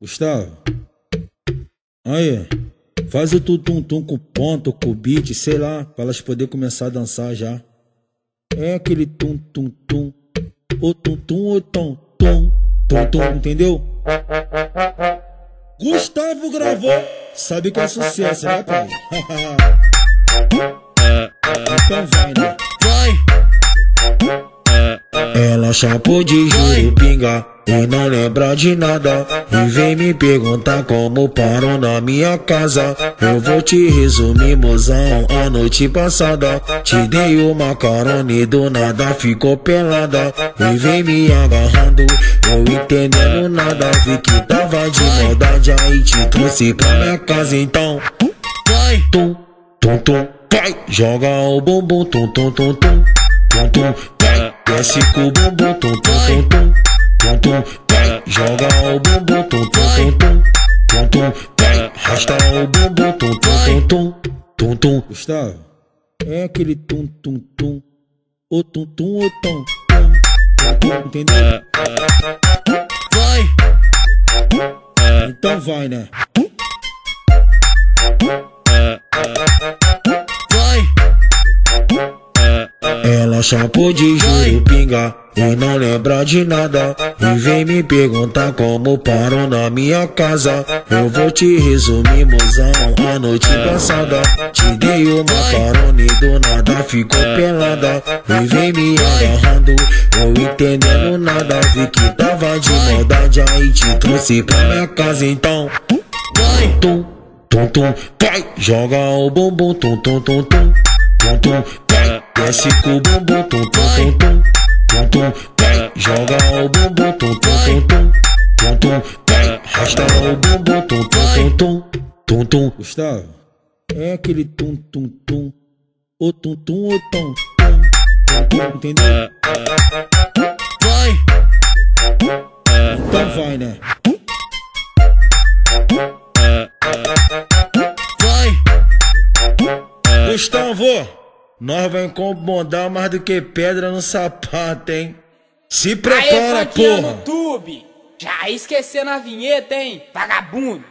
Gustavo. Aí, faz o tum-tum com ponto, com beat, sei lá, pra elas poderem começar a dançar já. É aquele tum-tum-tum, o tum-tum, o tom-tum, tum-tum, entendeu? Gustavo gravou, sabe que é sucesso, né, pai? então vai, né? Ela chapou de juro pinga e não lembra de nada. E vem me perguntar como parou na minha casa. Eu vou te resumir, mozão, a noite passada. Te dei uma carona e do nada ficou pelada. E vem me agarrando, eu entendendo nada. Vi que tava de maldade, aí te trouxe pra minha casa. Então, vai, tum, tum, tum, vai Joga o bumbum, tum, tum, tum, tum Tum, tum, desce com o bumbum, tum, tum, tum, tum tum vai, joga o bumbum, tum tum tum tum, tum vai, rasta o bumbum, tum tum tum tum, tum. Gustavo, é aquele tum tum tum, o tum tum o tum tum, tum, entendeu? Vai, então vai, né? Ela chapou de juro pinga. E não lembra de nada. E vem me perguntar como parou na minha casa. Eu vou te resumir, mozão, a noite passada. Te dei uma carona e do nada ficou pelada. E vem me agarrando, eu entendendo nada. Vi que tava de maldade, aí te trouxe pra minha casa. Então, tum, tum, tum, vai. Joga o bumbum, tum, tum, tum, tum Tum, tum, desce com o bumbum, tum, tum, tum, tum. Tum tum, vai, joga o bumbum, tum tum tum tum, tum tum, vai, rasta o bumbum, tum tum tum tum, tum tum. Gustavo, é aquele tum tum tum, o tum tum o tum entendeu? Vai, então vai, né? Vai, Gustavo. Nós vamos incomodar mais do que pedra no sapato, hein? Se prepara, Aê, porra! YouTube! Já esquecendo a vinheta, hein? Vagabundo!